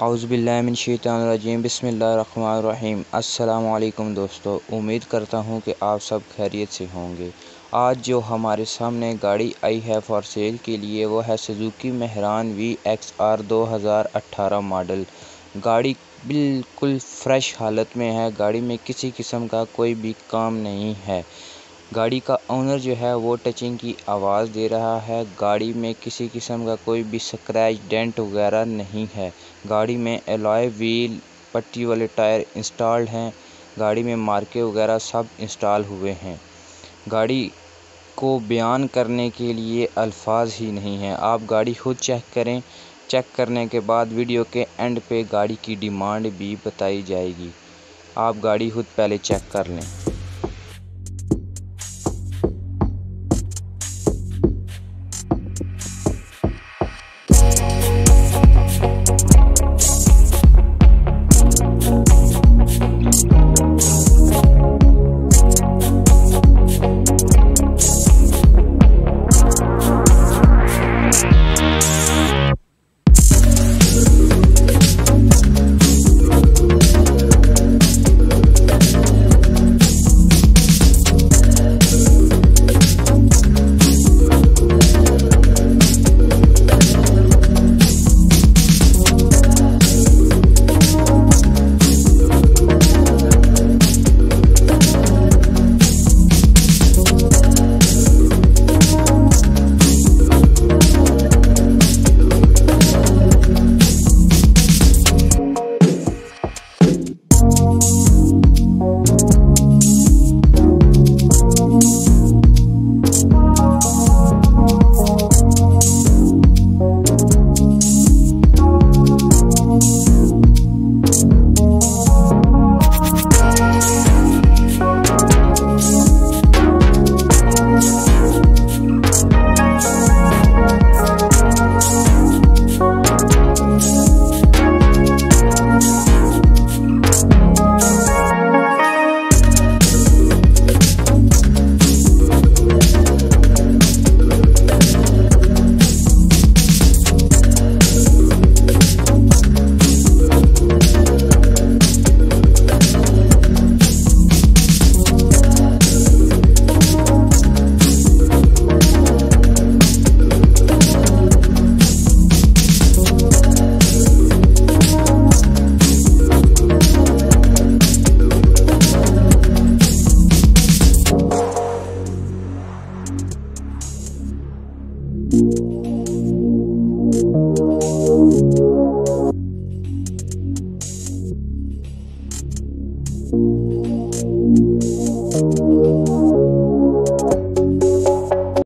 आउज़बिल्लिनशैतानरजीम बसमीम अल्लाम दोस्तों, उम्मीद करता हूँ कि आप सब खैरियत से होंगे। आज जो हमारे सामने गाड़ी आई है फॉर सेल के लिए, वो है Suzuki Mehran V X R दो हज़ार अट्ठारह मॉडल गाड़ी बिल्कुल फ़्रेश हालत में है, गाड़ी में किसी किस्म का कोई भी काम नहीं है। गाड़ी का ओनर जो है वो टचिंग की आवाज़ दे रहा है। गाड़ी में किसी किस्म का कोई भी स्क्रैच डेंट वगैरह नहीं है। गाड़ी में एलॉय व्हील पट्टी वाले टायर इंस्टॉल्ड हैं। गाड़ी में मार्के वगैरह सब इंस्टॉल हुए हैं। गाड़ी को बयान करने के लिए अल्फाज ही नहीं हैं। आप गाड़ी खुद चेक करें। चेक करने के बाद वीडियो के एंड पे गाड़ी की डिमांड भी बताई जाएगी। आप गाड़ी खुद पहले चेक कर लें।